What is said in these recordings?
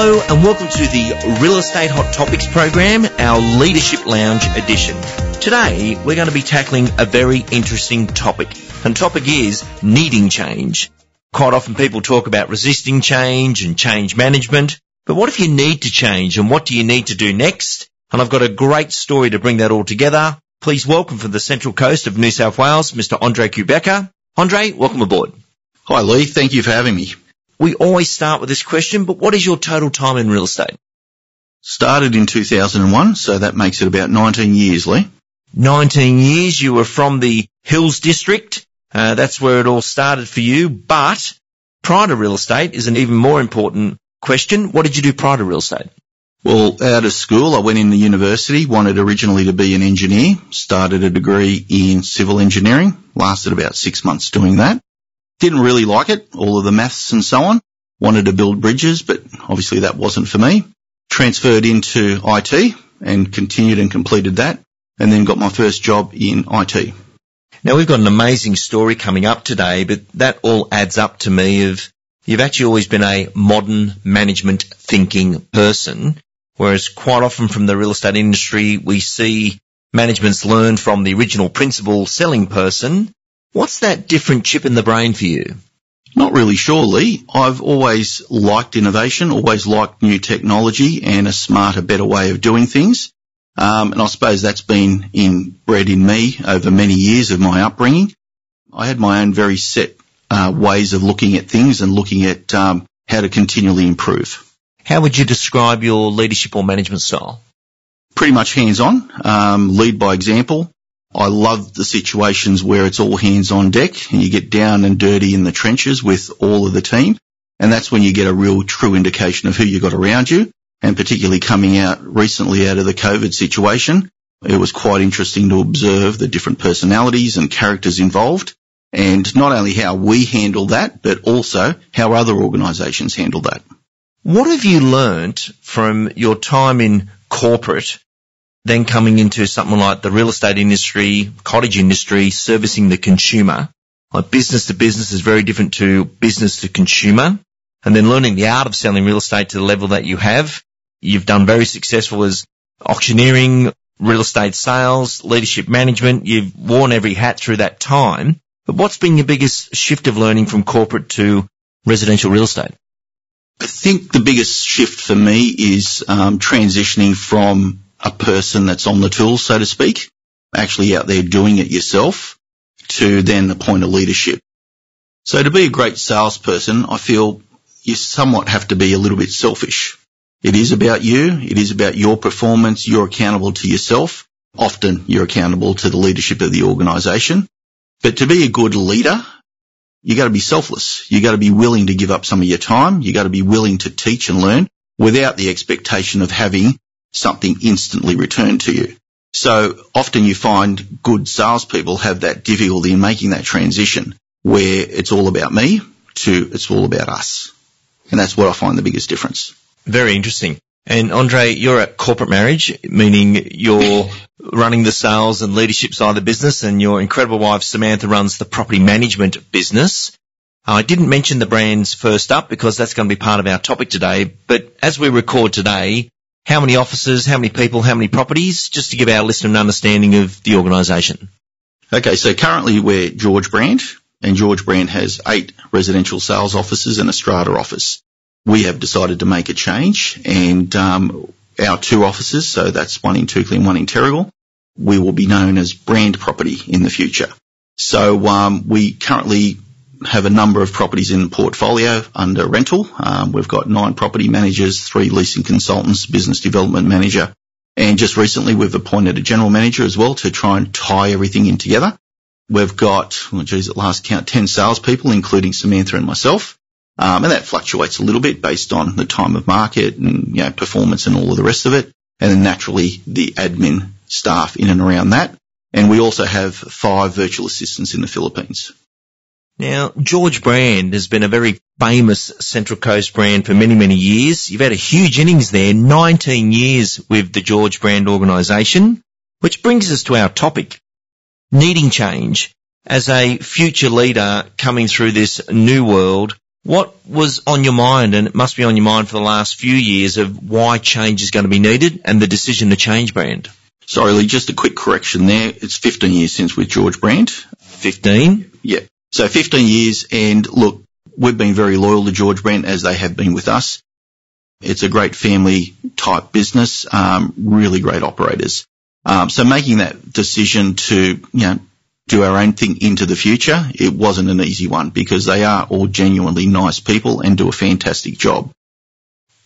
Hello and welcome to the Real Estate Hot Topics program, our Leadership Lounge edition. Today we're going to be tackling a very interesting topic. And topic is needing change. Quite often people talk about resisting change and change management. But what if you need to change and what do you need to do next? And I've got a great story to bring that all together. Please welcome from the central coast of New South Wales, Mr. Andre Kubecka. Andre, welcome aboard. Hi Lee, thank you for having me. We always start with this question, but what is your total time in real estate? Started in 2001, so that makes it about 19 years, Lee. 19 years, you were from the Hills District. Uh, that's where it all started for you. But prior to real estate is an even more important question. What did you do prior to real estate? Well, out of school, I went into university, wanted originally to be an engineer, started a degree in civil engineering, lasted about six months doing that. Didn't really like it, all of the maths and so on. Wanted to build bridges, but obviously that wasn't for me. Transferred into IT and continued and completed that and then got my first job in IT. Now we've got an amazing story coming up today, but that all adds up to me of you've actually always been a modern management thinking person, whereas quite often from the real estate industry we see managements learn from the original principal selling person What's that different chip in the brain for you? Not really sure, Lee. I've always liked innovation, always liked new technology and a smarter, better way of doing things. Um, and I suppose that's been inbred in me over many years of my upbringing. I had my own very set uh, ways of looking at things and looking at um, how to continually improve. How would you describe your leadership or management style? Pretty much hands-on, um, lead by example, I love the situations where it's all hands on deck and you get down and dirty in the trenches with all of the team. And that's when you get a real true indication of who you got around you. And particularly coming out recently out of the COVID situation, it was quite interesting to observe the different personalities and characters involved. And not only how we handle that, but also how other organisations handle that. What have you learnt from your time in corporate then coming into something like the real estate industry, cottage industry, servicing the consumer. Like business to business is very different to business to consumer. And then learning the art of selling real estate to the level that you have. You've done very successful as auctioneering, real estate sales, leadership management. You've worn every hat through that time. But what's been your biggest shift of learning from corporate to residential real estate? I think the biggest shift for me is um, transitioning from a person that's on the tools, so to speak, actually out there doing it yourself to then the point of leadership. So to be a great salesperson, I feel you somewhat have to be a little bit selfish. It is about you. It is about your performance. You're accountable to yourself. Often you're accountable to the leadership of the organization. But to be a good leader, you got to be selfless. You got to be willing to give up some of your time. You got to be willing to teach and learn without the expectation of having something instantly returned to you. So often you find good salespeople have that difficulty in making that transition where it's all about me to it's all about us. And that's what I find the biggest difference. Very interesting. And Andre, you're at corporate marriage, meaning you're running the sales and leadership side of the business and your incredible wife Samantha runs the property management business. Uh, I didn't mention the brands first up because that's going to be part of our topic today, but as we record today, how many offices, how many people, how many properties, just to give our listener an understanding of the organisation. Okay, so currently we're George Brand, and George Brand has eight residential sales offices and a strata office. We have decided to make a change, and um, our two offices, so that's one in Toukley and one in Terrigal, we will be known as Brand Property in the future. So um, we currently have a number of properties in the portfolio under rental. Um, we've got nine property managers, three leasing consultants, business development manager, and just recently we've appointed a general manager as well to try and tie everything in together. We've got, well, geez, at last count, 10 salespeople, including Samantha and myself. Um, and that fluctuates a little bit based on the time of market and, you know, performance and all of the rest of it. And then naturally the admin staff in and around that. And we also have five virtual assistants in the Philippines. Now, George Brand has been a very famous Central Coast brand for many, many years. You've had a huge innings there, 19 years with the George Brand organisation, which brings us to our topic, needing change. As a future leader coming through this new world, What was on your mind, and it must be on your mind for the last few years, of why change is going to be needed and the decision to change brand? Sorry, Lee, just a quick correction there. It's 15 years since with George Brand. 15? Yeah. So 15 years and look, we've been very loyal to George Brand as they have been with us. It's a great family type business, um, really great operators. Um, so making that decision to, you know, do our own thing into the future, it wasn't an easy one because they are all genuinely nice people and do a fantastic job.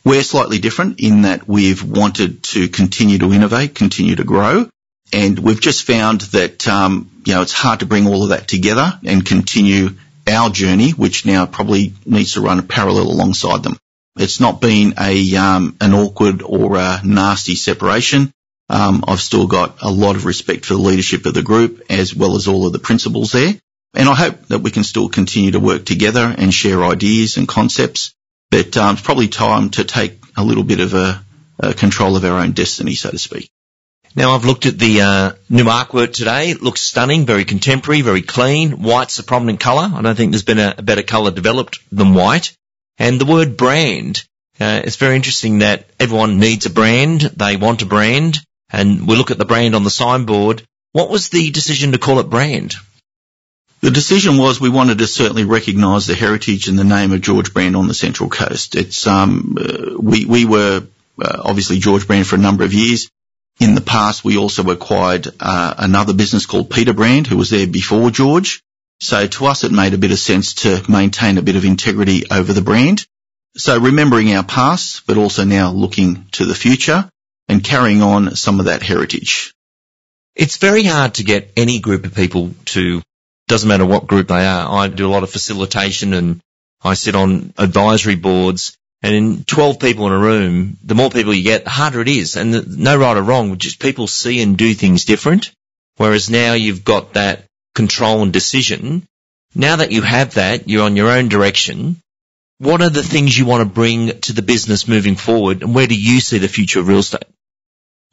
We're slightly different in that we've wanted to continue to innovate, continue to grow, and we've just found that um, you know it's hard to bring all of that together and continue our journey, which now probably needs to run parallel alongside them. It's not been a um, an awkward or a nasty separation. Um, I've still got a lot of respect for the leadership of the group as well as all of the principals there. And I hope that we can still continue to work together and share ideas and concepts. But um, it's probably time to take a little bit of a, a, control of our own destiny, so to speak. Now I've looked at the uh, new artwork today. It looks stunning, very contemporary, very clean. White's a prominent colour. I don't think there's been a, a better colour developed than white. And the word brand, uh, it's very interesting that everyone needs a brand. They want a brand and we look at the brand on the signboard. What was the decision to call it brand? The decision was we wanted to certainly recognise the heritage and the name of George Brand on the Central Coast. It's um, uh, we we were uh, obviously George Brand for a number of years. In the past, we also acquired uh, another business called Peter Brand, who was there before George. So to us, it made a bit of sense to maintain a bit of integrity over the brand. So remembering our past, but also now looking to the future and carrying on some of that heritage. It's very hard to get any group of people to, doesn't matter what group they are. I do a lot of facilitation and I sit on advisory boards and in 12 people in a room, the more people you get, the harder it is. And the, no right or wrong, just people see and do things different. Whereas now you've got that control and decision. Now that you have that, you're on your own direction. What are the things you want to bring to the business moving forward and where do you see the future of real estate?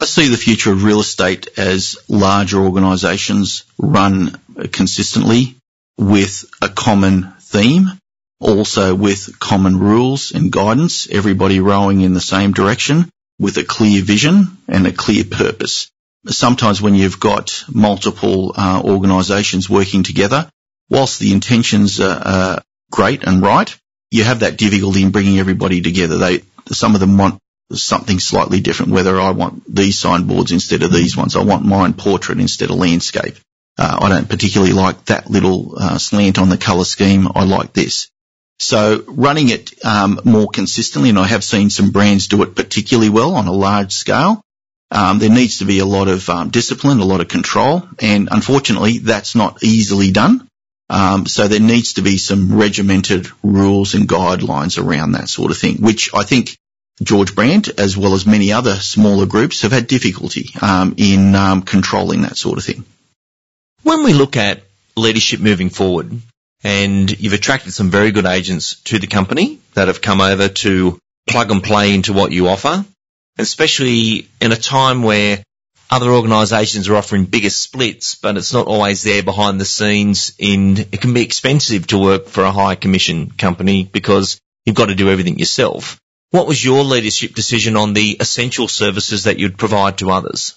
I see the future of real estate as larger organisations run consistently with a common theme, also with common rules and guidance, everybody rowing in the same direction with a clear vision and a clear purpose. Sometimes when you've got multiple uh, organisations working together, whilst the intentions are, great and right, you have that difficulty in bringing everybody together. They, some of them want something slightly different, whether I want these signboards instead of these ones. I want mine portrait instead of landscape. Uh, I don't particularly like that little uh, slant on the colour scheme. I like this. So running it um, more consistently, and I have seen some brands do it particularly well on a large scale. Um, there needs to be a lot of um, discipline, a lot of control, and unfortunately, that's not easily done. Um, so there needs to be some regimented rules and guidelines around that sort of thing, which I think George Brand, as well as many other smaller groups, have had difficulty um, in um, controlling that sort of thing. When we look at leadership moving forward, and you've attracted some very good agents to the company that have come over to plug and play into what you offer, especially in a time where other organisations are offering bigger splits, but it's not always there behind the scenes. In it can be expensive to work for a high commission company because you've got to do everything yourself. What was your leadership decision on the essential services that you'd provide to others?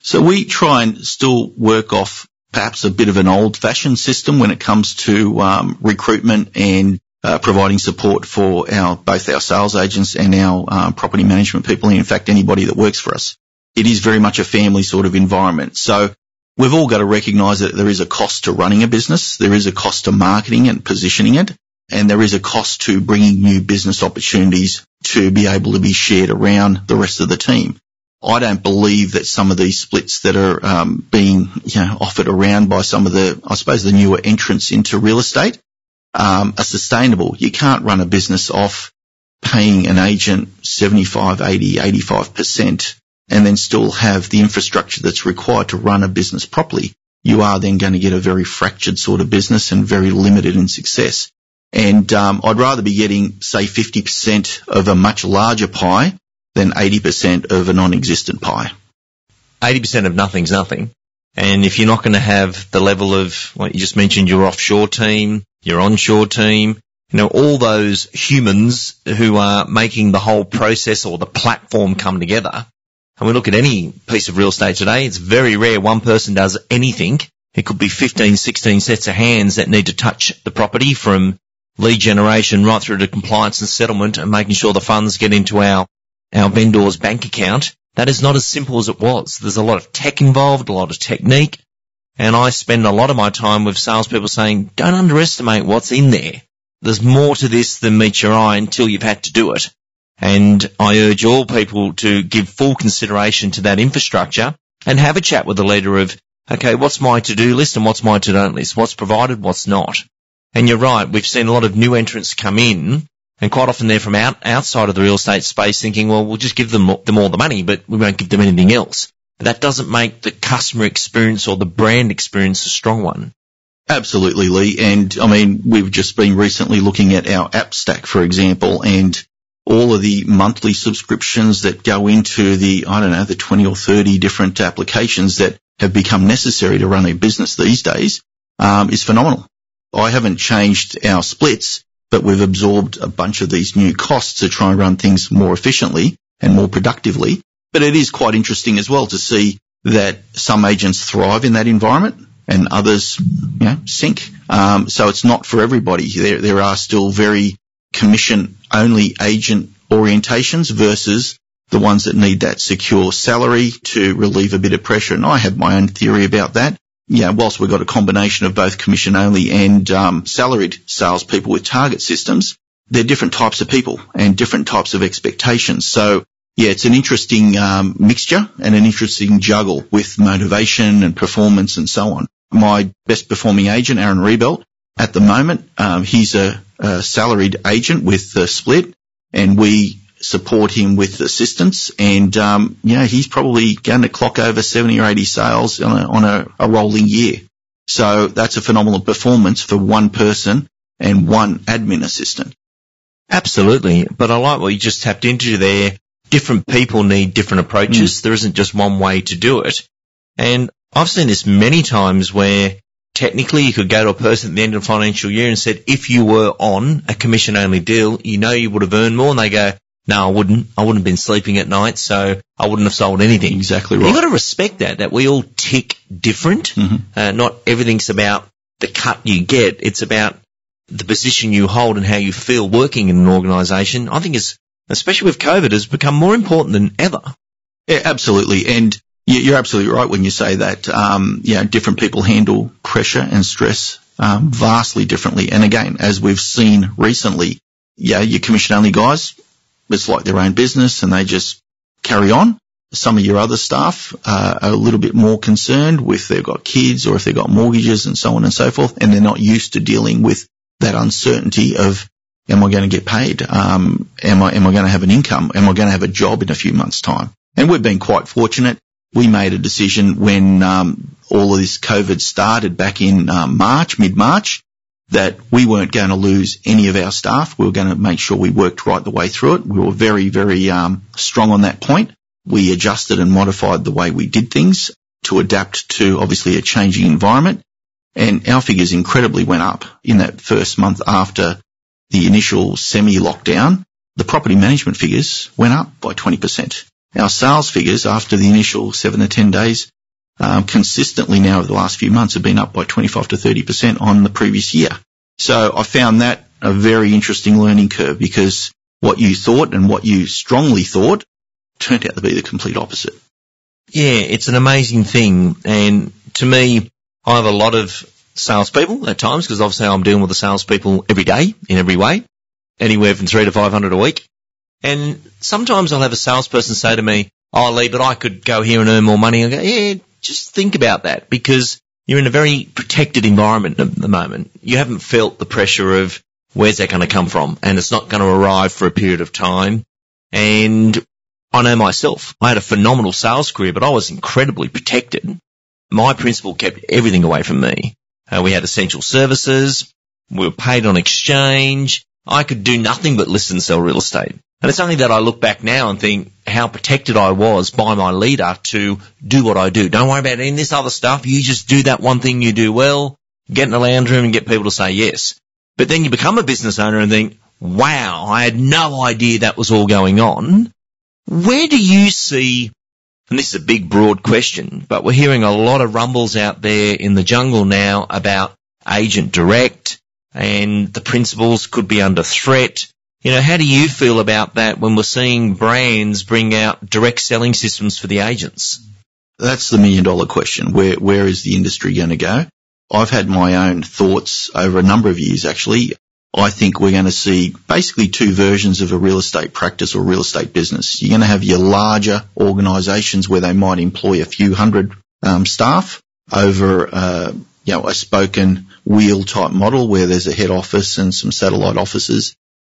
So we try and still work off perhaps a bit of an old-fashioned system when it comes to um, recruitment and uh, providing support for our both our sales agents and our uh, property management people, and in fact anybody that works for us it is very much a family sort of environment. So we've all got to recognise that there is a cost to running a business. There is a cost to marketing and positioning it. And there is a cost to bringing new business opportunities to be able to be shared around the rest of the team. I don't believe that some of these splits that are um, being you know, offered around by some of the, I suppose, the newer entrants into real estate um, are sustainable. You can't run a business off paying an agent 75, 80, 85% and then still have the infrastructure that's required to run a business properly, you are then going to get a very fractured sort of business and very limited in success. And um, I'd rather be getting, say, 50% of a much larger pie than 80% of a non-existent pie. 80% of nothing's nothing. And if you're not going to have the level of what you just mentioned, your offshore team, your onshore team, you know, all those humans who are making the whole process or the platform come together. And we look at any piece of real estate today, it's very rare one person does anything. It could be 15, 16 sets of hands that need to touch the property from lead generation right through to compliance and settlement and making sure the funds get into our, our vendor's bank account. That is not as simple as it was. There's a lot of tech involved, a lot of technique. And I spend a lot of my time with salespeople saying, don't underestimate what's in there. There's more to this than meets your eye until you've had to do it. And I urge all people to give full consideration to that infrastructure and have a chat with the leader of, okay, what's my to-do list and what's my to-don't list? What's provided? What's not? And you're right. We've seen a lot of new entrants come in and quite often they're from out, outside of the real estate space thinking, well, we'll just give them, them all the money, but we won't give them anything else. But that doesn't make the customer experience or the brand experience a strong one. Absolutely, Lee. And I mean, we've just been recently looking at our app stack, for example, and all of the monthly subscriptions that go into the, I don't know, the 20 or 30 different applications that have become necessary to run a business these days, um, is phenomenal. I haven't changed our splits, but we've absorbed a bunch of these new costs to try and run things more efficiently and more productively. But it is quite interesting as well to see that some agents thrive in that environment and others, you know, sink. Um, so it's not for everybody. There, there are still very commission only agent orientations versus the ones that need that secure salary to relieve a bit of pressure. And I have my own theory about that. Yeah, whilst we've got a combination of both commission only and um, salaried salespeople with target systems, they're different types of people and different types of expectations. So yeah, it's an interesting um, mixture and an interesting juggle with motivation and performance and so on my best performing agent, Aaron Rebelt, at the moment. Um, he's a, a, salaried agent with the split and we support him with assistance and, um, you know, he's probably going to clock over 70 or 80 sales on a, on a, a rolling year. So that's a phenomenal performance for one person and one admin assistant. Absolutely. But I like what you just tapped into there. Different people need different approaches. Mm. There isn't just one way to do it. And I've seen this many times where technically you could go to a person at the end of the financial year and said, if you were on a commission only deal, you know you would have earned more. And they go, no, I wouldn't. I wouldn't have been sleeping at night, so I wouldn't have sold anything. Exactly right. You've got to respect that, that we all tick different. Mm-hmm. Uh, not everything's about the cut you get. It's about the position you hold and how you feel working in an organisation. I think is, especially with COVID, has become more important than ever. Yeah, absolutely. And you're absolutely right when you say that. Um, you know, different people handle pressure and stress um, vastly differently. And again, as we've seen recently, yeah, your commission only guys, it's like their own business and they just carry on. Some of your other staff uh, are a little bit more concerned with they've got kids or if they've got mortgages and so on and so forth, and they're not used to dealing with that uncertainty of am I going to get paid? Um, am I am I going to have an income? Am I going to have a job in a few months' time? And we've been quite fortunate we made a decision when um, all of this COVID started back in um, March, mid-March, that we weren't going to lose any of our staff. We were going to make sure we worked right the way through it. We were very, very um, strong on that point. We adjusted and modified the way we did things to adapt to obviously a changing environment. And our figures incredibly went up in that first month after the initial semi-lockdown. The property management figures went up by 20%. Our sales figures after the initial seven to 10 days um, consistently now over the last few months have been up by 25 to 30% on the previous year. So I found that a very interesting learning curve because what you thought and what you strongly thought turned out to be the complete opposite. Yeah, it's an amazing thing. And to me, I have a lot of salespeople at times because obviously I'm dealing with the salespeople every day in every way, anywhere from three to 500 a week. And sometimes I'll have a salesperson say to me, oh, Lee, but I could go here and earn more money. I go, yeah, just think about that because you're in a very protected environment at the moment. You haven't felt the pressure of where's that going to come from and it's not going to arrive for a period of time. And I know myself, I had a phenomenal sales career, but I was incredibly protected. My principal kept everything away from me. Uh, we had essential services. We were paid on exchange. I could do nothing but listen and sell real estate. And it's only that I look back now and think how protected I was by my leader to do what I do. Don't worry about any of this other stuff. You just do that one thing you do well, get in the lounge room and get people to say yes. But then you become a business owner and think, wow, I had no idea that was all going on. Where do you see, and this is a big broad question, but we're hearing a lot of rumbles out there in the jungle now about agent direct and the principals could be under threat. You know, how do you feel about that when we're seeing brands bring out direct selling systems for the agents? That's the million dollar question. Where, where is the industry going to go? I've had my own thoughts over a number of years actually. I think we're going to see basically two versions of a real estate practice or real estate business. You're going to have your larger organisations where they might employ a few hundred um, staff over, uh, you know, a spoken wheel type model where there's a head office and some satellite offices,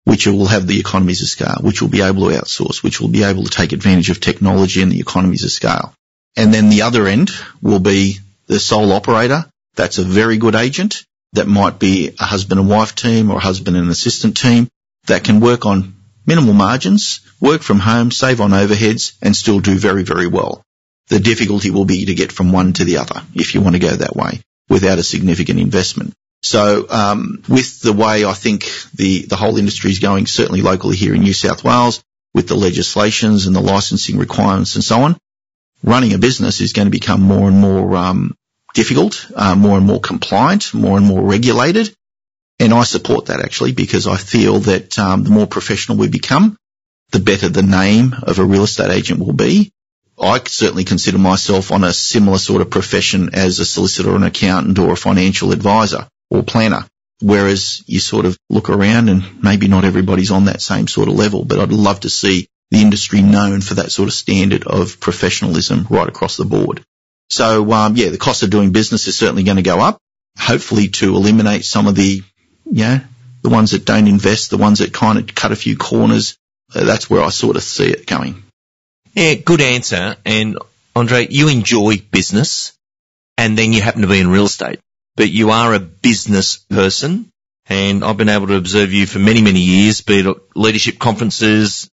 which will have the economies of scale, which will be able to outsource, which will be able to take advantage of technology and the economies of scale. And then the other end will be the sole operator. That's a very good agent that might be a husband and wife team or a husband and assistant team that can work on minimal margins, work from home, save on overheads and still do very, very well. The difficulty will be to get from one to the other if you want to go that way without a significant investment. So um, with the way I think the, the whole industry is going, certainly locally here in New South Wales, with the legislations and the licensing requirements and so on, running a business is going to become more and more um, difficult, uh, more and more compliant, more and more regulated. And I support that actually because I feel that um, the more professional we become, the better the name of a real estate agent will be. I certainly consider myself on a similar sort of profession as a solicitor or an accountant or a financial advisor or planner. Whereas you sort of look around and maybe not everybody's on that same sort of level, but I'd love to see the industry known for that sort of standard of professionalism right across the board. So, um, yeah, the cost of doing business is certainly going to go up, hopefully to eliminate some of the, know, the ones that don't invest, the ones that kind of cut a few corners. Uh, that's where I sort of see it going. Yeah, good answer. And Andre, you enjoy business and then you happen to be in real estate, but you are a business person. And I've been able to observe you for many, many years, be it leadership conferences,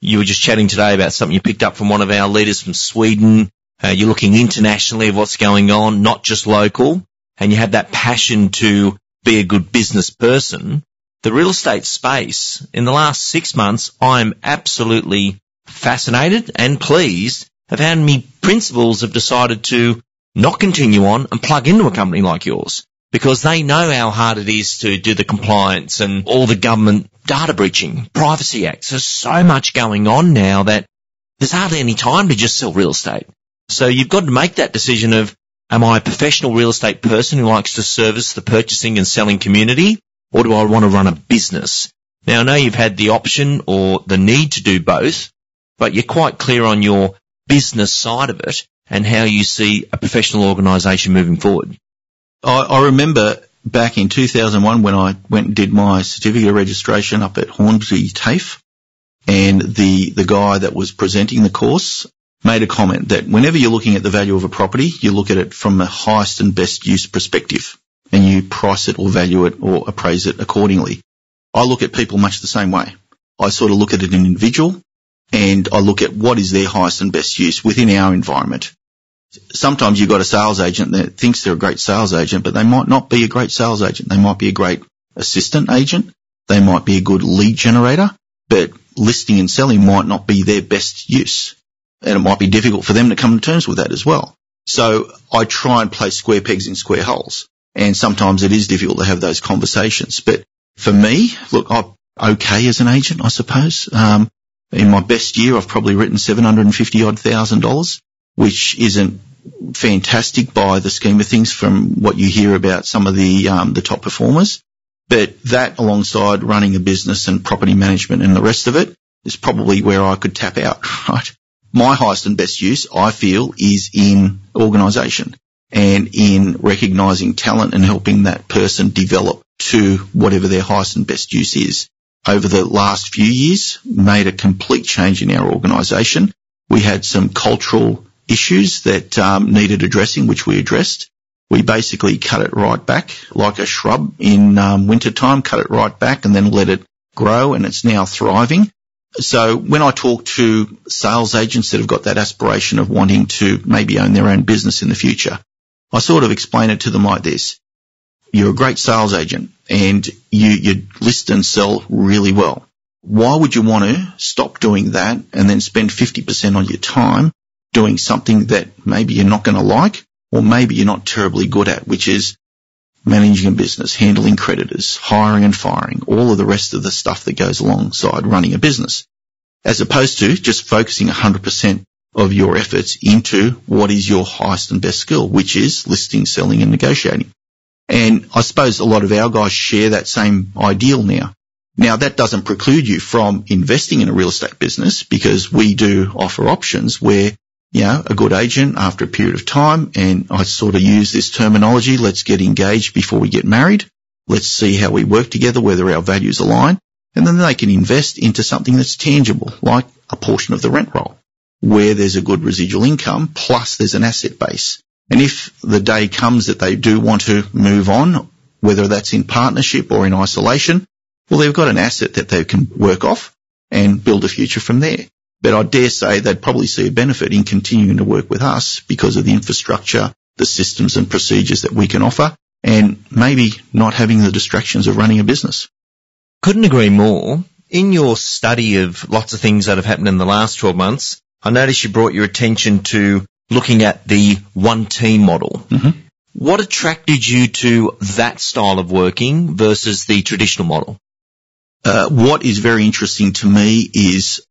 you were just chatting today about something you picked up from one of our leaders from Sweden. Uh, you're looking internationally at what's going on, not just local, and you have that passion to be a good business person. The real estate space in the last six months, I'm absolutely fascinated and pleased of how many principals have decided to not continue on and plug into a company like yours because they know how hard it is to do the compliance and all the government data breaching, privacy acts. There's so much going on now that there's hardly any time to just sell real estate. So you've got to make that decision of, am I a professional real estate person who likes to service the purchasing and selling community or do I want to run a business? Now I know you've had the option or the need to do both, but you're quite clear on your business side of it and how you see a professional organisation moving forward. I, I remember back in 2001 when I went and did my certificate of registration up at Hornsby TAFE and the, the guy that was presenting the course made a comment that whenever you're looking at the value of a property, you look at it from a highest and best use perspective and you price it or value it or appraise it accordingly. I look at people much the same way. I sort of look at an individual and I look at what is their highest and best use within our environment sometimes you've got a sales agent that thinks they're a great sales agent, but they might not be a great sales agent. They might be a great assistant agent. They might be a good lead generator, but listing and selling might not be their best use. And it might be difficult for them to come to terms with that as well. So I try and place square pegs in square holes. And sometimes it is difficult to have those conversations. But for me, look, I'm okay as an agent, I suppose. Um, in my best year, I've probably written 750 odd thousand dollars which isn't fantastic by the scheme of things from what you hear about some of the um, the top performers. But that alongside running a business and property management and the rest of it is probably where I could tap out, right? My highest and best use, I feel, is in organisation and in recognising talent and helping that person develop to whatever their highest and best use is. Over the last few years, made a complete change in our organisation. We had some cultural issues that um, needed addressing, which we addressed. We basically cut it right back like a shrub in um, winter time, cut it right back and then let it grow and it's now thriving. So when I talk to sales agents that have got that aspiration of wanting to maybe own their own business in the future, I sort of explain it to them like this. You're a great sales agent and you, you list and sell really well. Why would you want to stop doing that and then spend 50% on your time doing something that maybe you're not going to like or maybe you're not terribly good at, which is managing a business, handling creditors, hiring and firing, all of the rest of the stuff that goes alongside running a business, as opposed to just focusing 100% of your efforts into what is your highest and best skill, which is listing, selling and negotiating. And I suppose a lot of our guys share that same ideal now. Now that doesn't preclude you from investing in a real estate business because we do offer options where, you know, a good agent after a period of time, and I sort of use this terminology, let's get engaged before we get married. Let's see how we work together, whether our values align. And then they can invest into something that's tangible, like a portion of the rent roll, where there's a good residual income, plus there's an asset base. And if the day comes that they do want to move on, whether that's in partnership or in isolation, well, they've got an asset that they can work off and build a future from there. But I dare say they'd probably see a benefit in continuing to work with us because of the infrastructure, the systems and procedures that we can offer, and maybe not having the distractions of running a business. Couldn't agree more. In your study of lots of things that have happened in the last 12 months, I noticed you brought your attention to looking at the one team model. Mm-hmm. What attracted you to that style of working versus the traditional model? Uh, what is very interesting to me is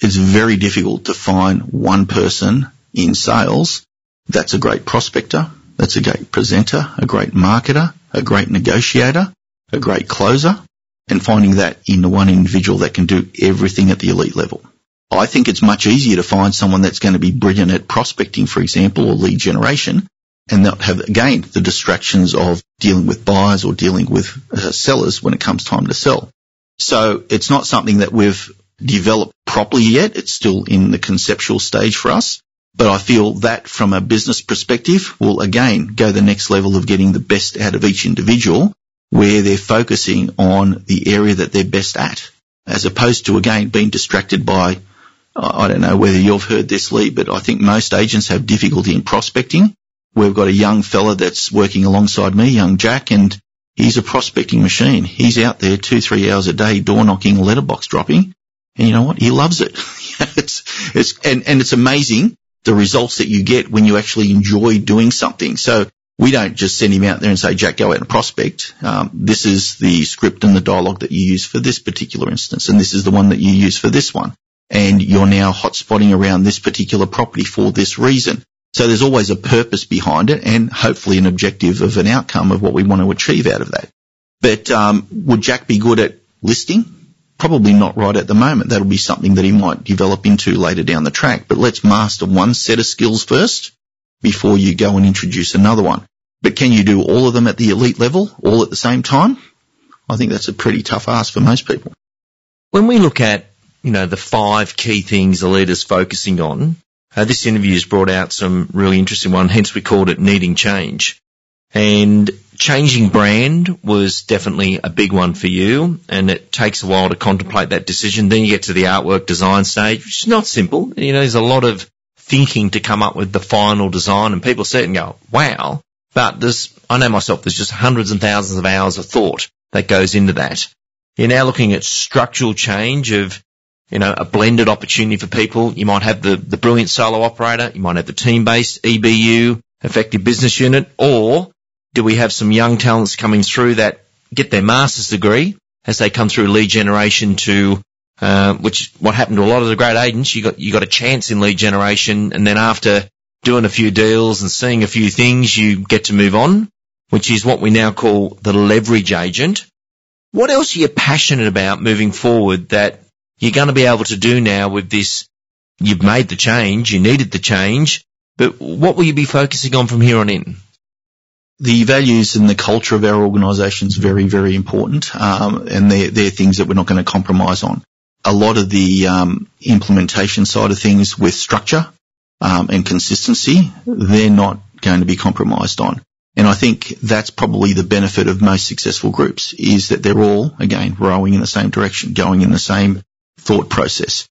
it's very difficult to find one person in sales that's a great prospector, that's a great presenter, a great marketer, a great negotiator, a great closer, and finding that in the one individual that can do everything at the elite level. I think it's much easier to find someone that's going to be brilliant at prospecting, for example, or lead generation, and not have, again, the distractions of dealing with buyers or dealing with uh, sellers when it comes time to sell. So it's not something that we've developed properly yet. It's still in the conceptual stage for us. But I feel that from a business perspective will again go the next level of getting the best out of each individual where they're focusing on the area that they're best at as opposed to again being distracted by I don't know whether you've heard this, Lee, but I think most agents have difficulty in prospecting. We've got a young fella that's working alongside me, young Jack, and he's a prospecting machine. He's out there two, three hours a day, door knocking, letterbox dropping. And you know what? He loves it. it's, it's, and, and it's amazing the results that you get when you actually enjoy doing something. So we don't just send him out there and say, Jack, go out and prospect. Um, this is the script and the dialogue that you use for this particular instance, and this is the one that you use for this one and you're now hotspotting around this particular property for this reason. So there's always a purpose behind it and hopefully an objective of an outcome of what we want to achieve out of that. But um, would Jack be good at listing? Probably not right at the moment. That'll be something that he might develop into later down the track. But let's master one set of skills first before you go and introduce another one. But can you do all of them at the elite level, all at the same time? I think that's a pretty tough ask for most people. When we look at you know, the five key things the leader's focusing on. Uh, this interview has brought out some really interesting one, hence we called it needing change. And changing brand was definitely a big one for you, and it takes a while to contemplate that decision. Then you get to the artwork design stage, which is not simple. You know, there's a lot of thinking to come up with the final design, and people sit and go, wow. But there's, I know myself, there's just hundreds and thousands of hours of thought that goes into that. You're now looking at structural change of you know, a blended opportunity for people. You might have the, the brilliant solo operator, you might have the team-based EBU, effective business unit, or do we have some young talents coming through that get their master's degree as they come through lead generation to, uh, which what happened to a lot of the great agents, you got, you got a chance in lead generation and then after doing a few deals and seeing a few things, you get to move on, which is what we now call the leverage agent. What else are you passionate about moving forward that you're going to be able to do now with this. You've made the change, you needed the change, but what will you be focusing on from here on in? The values and the culture of our organisation is very, very important, um, and they're, they're things that we're not going to compromise on. A lot of the um, implementation side of things with structure um, and consistency, they're not going to be compromised on. And I think that's probably the benefit of most successful groups is that they're all, again, rowing in the same direction, going in the same thought process.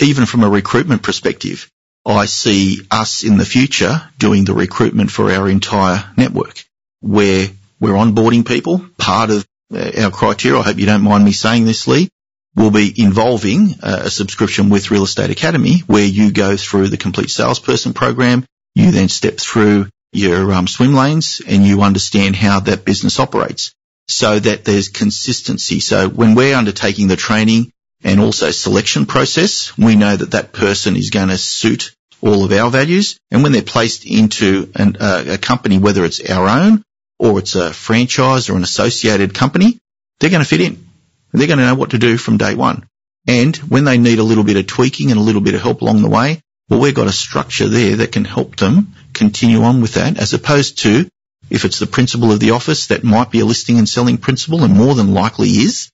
Even from a recruitment perspective, I see us in the future doing the recruitment for our entire network where we're onboarding people. Part of uh, our criteria, I hope you don't mind me saying this, Lee, will be involving uh, a subscription with Real Estate Academy where you go through the complete salesperson program. You then step through your um, swim lanes and you understand how that business operates so that there's consistency. So when we're undertaking the training and also selection process, we know that that person is going to suit all of our values. And when they're placed into an, uh, a company, whether it's our own or it's a franchise or an associated company, they're going to fit in. They're going to know what to do from day one. And when they need a little bit of tweaking and a little bit of help along the way, well, we've got a structure there that can help them continue on with that as opposed to if it's the principal of the office that might be a listing and selling principal and more than likely is,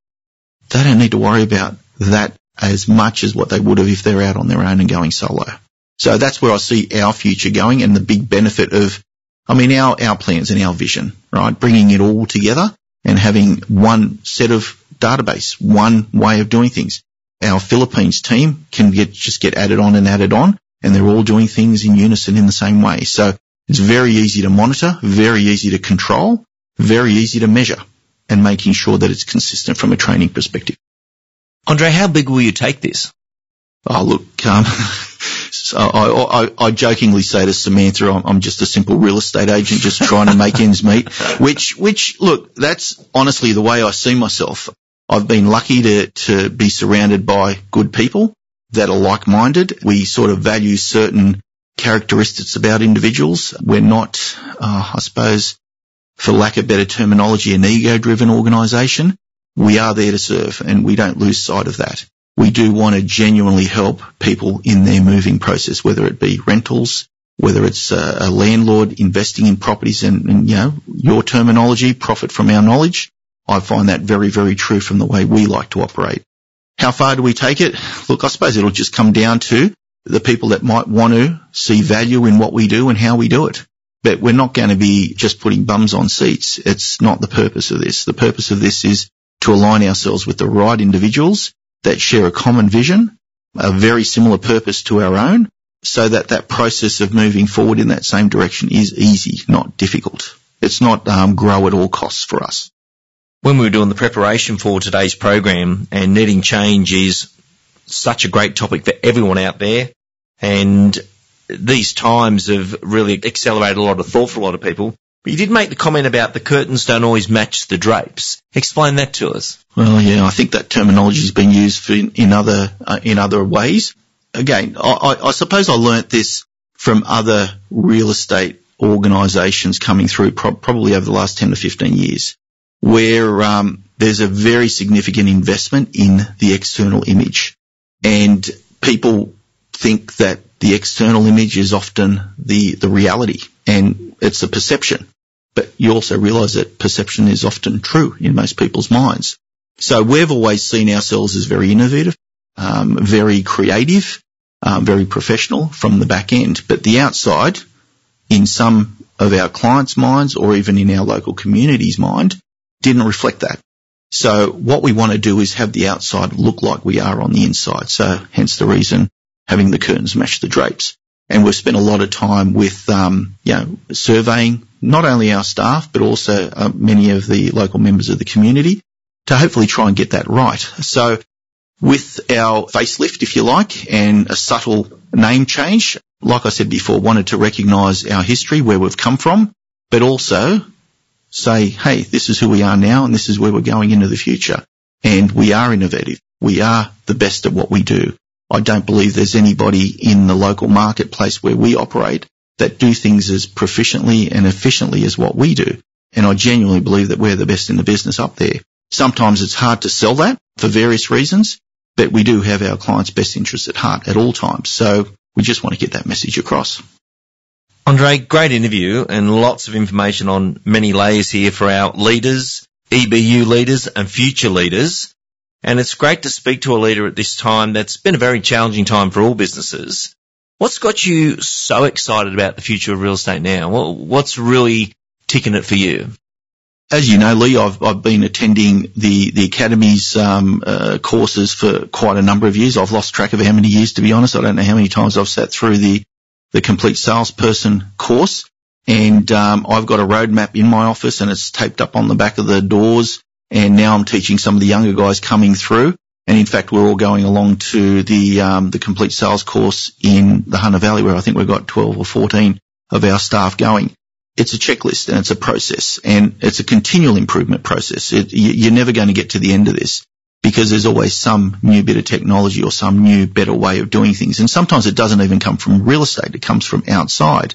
they don't need to worry about that as much as what they would have if they're out on their own and going solo. So that's where I see our future going and the big benefit of, I mean, our, our plans and our vision, right? Bringing it all together and having one set of database, one way of doing things. Our Philippines team can get, just get added on and added on and they're all doing things in unison in the same way. So it's very easy to monitor, very easy to control, very easy to measure and making sure that it's consistent from a training perspective. Andre, how big will you take this? Oh, look, um, so I, I, I, jokingly say to Samantha, I'm, I'm, just a simple real estate agent just trying to make ends meet, which, which, look, that's honestly the way I see myself. I've been lucky to, to be surrounded by good people that are like-minded. We sort of value certain characteristics about individuals. We're not, uh, I suppose, for lack of better terminology, an ego-driven organisation. We are there to serve and we don't lose sight of that. We do want to genuinely help people in their moving process, whether it be rentals, whether it's a, a landlord investing in properties and, and, you know, your terminology, profit from our knowledge. I find that very, very true from the way we like to operate. How far do we take it? Look, I suppose it'll just come down to the people that might want to see value in what we do and how we do it. But we're not going to be just putting bums on seats. It's not the purpose of this. The purpose of this is to align ourselves with the right individuals that share a common vision, a very similar purpose to our own, so that that process of moving forward in that same direction is easy, not difficult. It's not um, grow at all costs for us. When we were doing the preparation for today's program, and needing change is such a great topic for everyone out there, and these times have really accelerated a lot of thought for a lot of people. But you did make the comment about the curtains don't always match the drapes. Explain that to us. Well, yeah, I think that terminology has been used in, in other uh, in other ways. Again, I, I, suppose I learnt this from other real estate organisations coming through pro- probably over the last ten to fifteen years, where um, there's a very significant investment in the external image, and people think that the external image is often the, the reality and it's a perception. But you also realize that perception is often true in most people's minds. So we've always seen ourselves as very innovative, um, very creative, um, very professional from the back end. But the outside, in some of our clients' minds or even in our local community's mind, didn't reflect that. So what we want to do is have the outside look like we are on the inside. So hence the reason having the curtains match the drapes. And we've spent a lot of time with, um, you know, surveying not only our staff, but also uh, many of the local members of the community to hopefully try and get that right. So with our facelift, if you like, and a subtle name change, like I said before, wanted to recognise our history, where we've come from, but also say, hey, this is who we are now and this is where we're going into the future. And we are innovative. We are the best at what we do. I don't believe there's anybody in the local marketplace where we operate that do things as proficiently and efficiently as what we do. And I genuinely believe that we're the best in the business up there. Sometimes it's hard to sell that for various reasons, but we do have our clients' best interests at heart at all times. So we just want to get that message across. Andre, great interview and lots of information on many layers here for our leaders, EBU leaders and future leaders. And it's great to speak to a leader at this time that's been a very challenging time for all businesses. What's got you so excited about the future of real estate now? What's really ticking it for you? As you know, Lee, I've, I've been attending the, the Academy's um, uh, courses for quite a number of years. I've lost track of how many years, to be honest. I don't know how many times I've sat through the, the complete salesperson course. And um, I've got a roadmap in my office and it's taped up on the back of the doors And now I'm teaching some of the younger guys coming through. And in fact, we're all going along to the, um, the complete sales course in the Hunter Valley where I think we've got 12 or 14 of our staff going. It's a checklist and it's a process and it's a continual improvement process. It, you're never going to get to the end of this because there's always some new bit of technology or some new better way of doing things. And sometimes it doesn't even come from real estate. It comes from outside.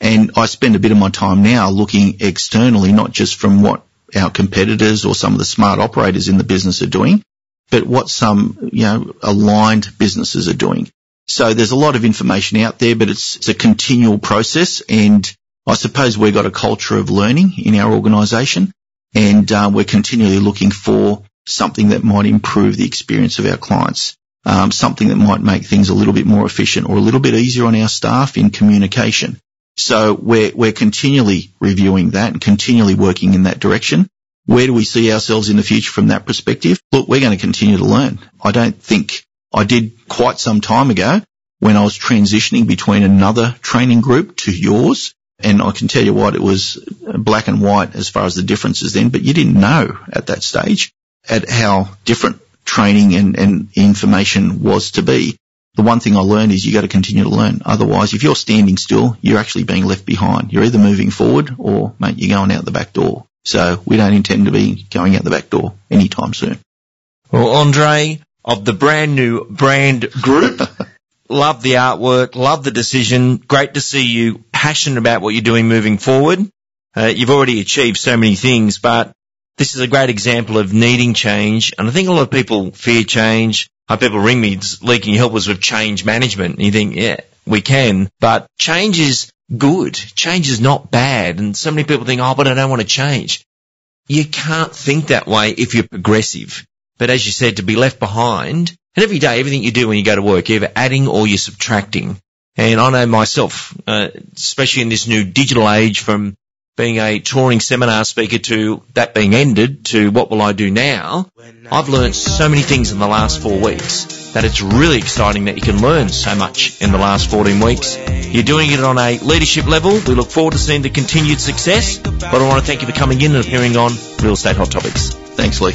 And I spend a bit of my time now looking externally, not just from what our competitors or some of the smart operators in the business are doing, but what some, you know, aligned businesses are doing. So there's a lot of information out there, but it's, it's a continual process. And I suppose we've got a culture of learning in our organisation and uh, we're continually looking for something that might improve the experience of our clients, um, something that might make things a little bit more efficient or a little bit easier on our staff in communication. So we're, we're continually reviewing that and continually working in that direction. Where do we see ourselves in the future from that perspective? Look, we're going to continue to learn. I don't think I did quite some time ago when I was transitioning between another training group to yours. And I can tell you what, it was black and white as far as the differences then, but you didn't know at that stage at how different training and, and information was to be the one thing I learned is you got to continue to learn. Otherwise, if you're standing still, you're actually being left behind. You're either moving forward or, mate, you're going out the back door. So we don't intend to be going out the back door anytime soon. Well, Andre, of the brand new brand group, love the artwork, love the decision. Great to see you passionate about what you're doing moving forward. Uh, you've already achieved so many things, but this is a great example of needing change. And I think a lot of people fear change. How people ring me leaking help us with change management. And you think, yeah, we can, but change is good. Change is not bad. And so many people think, oh, but I don't want to change. You can't think that way if you're progressive. But as you said, to be left behind, and every day, everything you do when you go to work, you're either adding or you're subtracting. And I know myself, uh, especially in this new digital age from being a touring seminar speaker to that being ended to what will I do now, I've learned so many things in the last four weeks that it's really exciting that you can learn so much in the last 14 weeks. You're doing it on a leadership level. We look forward to seeing the continued success, but I want to thank you for coming in and appearing on Real Estate Hot Topics. Thanks, Lee.